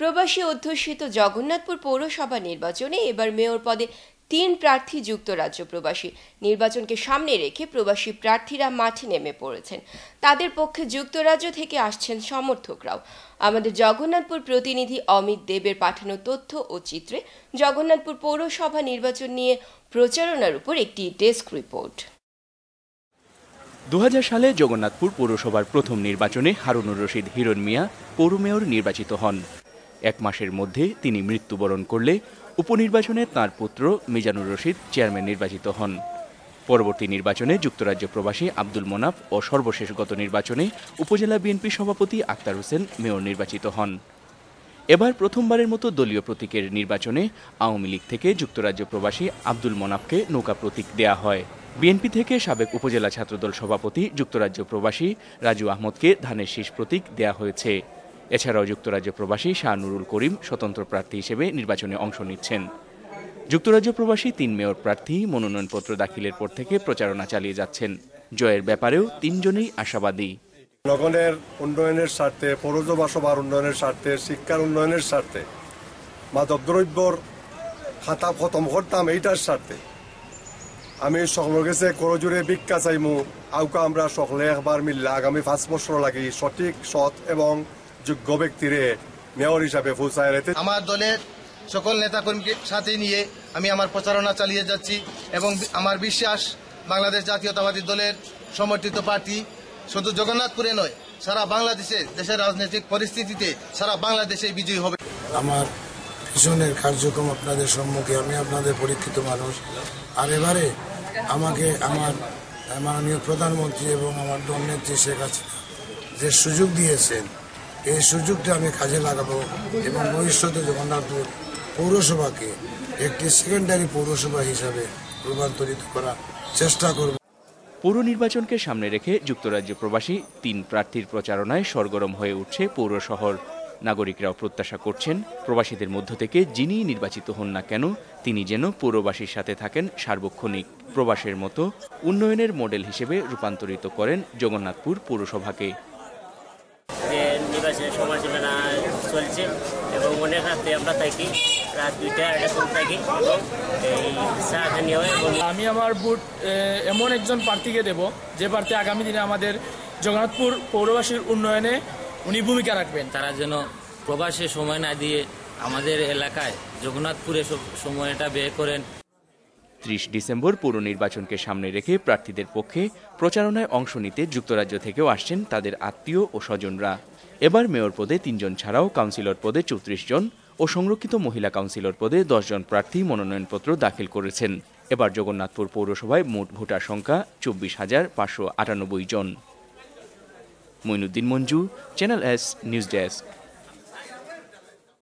প্রবাসী অধ্যুষিত জগন্নাথপুর পৌরসভা নির্বাচনে এবার মেয়র পদে তিন প্রার্থী যুক্তরাজ্য প্রবাসী। নির্বাচনকে সামনে রেখে প্রবাসী প্রার্থীরা মাঠে নেমে পড়েছেন। তাদের পক্ষে যুক্তরাজ্য থেকে আসছেন সমর্থকরাও। আমাদের জগন্নাথপুর প্রতিনিধি অমিত দেবের পাঠানো তথ্য ও চিত্রে জগন্নাথপুর পৌরসভা নির্বাচন নিয়ে প্রচারণার উপর একটি ডেস্ক রিপোর্ট। দু হাজার সালে জগন্নাথপুর পৌরসভার প্রথম নির্বাচনে হারুনুর রশিদ হিরণ মিয়া পৌর মেয়র নির্বাচিত হন। এক মাসের মধ্যে তিনি মৃত্যুবরণ করলে উপনির্বাচনে তাঁর পুত্র মিজানুর রশিদ চেয়ারম্যান নির্বাচিত হন। পরবর্তী নির্বাচনে যুক্তরাজ্য প্রবাসী আব্দুল মোনাফ ও সর্বশেষ গত নির্বাচনে উপজেলা বিএনপি সভাপতি আক্তার হোসেন মেয়র নির্বাচিত হন। এবার প্রথমবারের মতো দলীয় প্রতীকের নির্বাচনে আওয়ামী লীগ থেকে যুক্তরাজ্য প্রবাসী আব্দুল মোনাফকে নৌকা প্রতীক দেয়া হয়। বিএনপি থেকে সাবেক উপজেলা ছাত্রদল সভাপতি যুক্তরাজ্য প্রবাসী রাজু আহমদকে ধানের শীষ প্রতীক দেয়া হয়েছে। এছাড়াও যুক্তরাজ্য প্রবাসী শাহ নুরুল করিম স্বতন্ত্র প্রার্থী হিসেবে নির্বাচনে অংশ নিচ্ছেন। যুক্তরাজ্য প্রবাসী তিন মেয়র প্রার্থী মনোনয়নপত্র দাখিলের পর থেকে প্রচারণা চালিয়ে যাচ্ছেন। জয়ের ব্যাপারেও তিনজনেই আশাবাদী। জনগণের উন্নয়নের স্বার্থে পৌরসভা সভার উন্নয়নের স্বার্থে, শিক্ষার উন্নয়নের স্বার্থে, মাদক দ্রব্যর খাতা খতম করতাম এইটার স্বার্থে। আমি সকলের কাছে করজুড়ে ভিক্ষা চাইমু। আউকা আমরা সকলে একবার মিললে আগামী পাঁচ বছর লাগি সঠিক, সৎ এবং যোগ্য ব্যক্তিরে মেয়র হিসাবে ফুলসায় রেতে আমার দলের সকল নেতাকর্মীকে সাথে নিয়ে আমি আমার প্রচারণা চালিয়ে যাচ্ছি এবং আমার বিশ্বাস বাংলাদেশ জাতীয়তাবাদী দলের সমর্থিত পার্টি শুধু জগন্নাথপুরে নয় সারা বাংলাদেশে দেশের রাজনৈতিক পরিস্থিতিতে সারা বাংলাদেশে বিজয়ী হবে। আমার পিছনের কার্যক্রম আপনাদের সম্মুখে আমি আপনাদের পরীক্ষিত মানুষ। আর এবারে আমাকে আমার মাননীয় প্রধানমন্ত্রী এবং আমার দলনেত্রী শেখ হাসিনা যে সুযোগ দিয়েছেন এই সুযোগটা আমি কাজে লাগাবো এবং ভবিষ্যতে জগন্নাথপুর পৌরসভাকে একটি সেকেন্ডারি পৌরসভা হিসাবে রূপান্তরিত করার চেষ্টা করব। পৌর নির্বাচনকে সামনে রেখে যুক্তরাজ্য প্রবাসী তিন প্রার্থীর প্রচারণায় সরগরম হয়ে উঠছে পৌর শহর। নাগরিকরাও প্রত্যাশা করছেন প্রবাসীদের মধ্য থেকে যিনি নির্বাচিত হন না কেন, তিনি যেন পৌরবাসীর সাথে থাকেন সার্বক্ষণিক প্রবাসের মতো উন্নয়নের মডেল হিসেবে রূপান্তরিত করেন জগন্নাথপুর পৌরসভাকে। যে নির্বাচনের সমালোচনা চলছে এবং অনেক রাতে আমরা থাকি। রাত দুইটা এরকম থাকি এবং এই হয় আমি আমার ভোট এমন একজন প্রার্থীকে দেব যে প্রার্থী আগামী দিনে আমাদের জগন্নাথপুর পৌরবাসীর উন্নয়নে উনি ভূমিকা রাখবেন। তারা যেন প্রবাসে সময় না দিয়ে আমাদের এলাকায় জগন্নাথপুরে সময়টা ব্যয় করেন। ত্রিশ ডিসেম্বর পৌর নির্বাচনকে সামনে রেখে প্রার্থীদের পক্ষে প্রচারণায় অংশ নিতে যুক্তরাজ্য থেকেও আসছেন তাদের আত্মীয় ও স্বজনরা। এবার মেয়র পদে তিনজন ছাড়াও কাউন্সিলর পদে চৌত্রিশ জন ও সংরক্ষিত মহিলা কাউন্সিলর পদে দশজন প্রার্থী মনোনয়নপত্র দাখিল করেছেন। এবার জগন্নাথপুর পৌরসভায় মোট ভোটার সংখ্যা চব্বিশ হাজার পাঁচশো আটানব্বই জন। Moinuddin Manju channel S news desk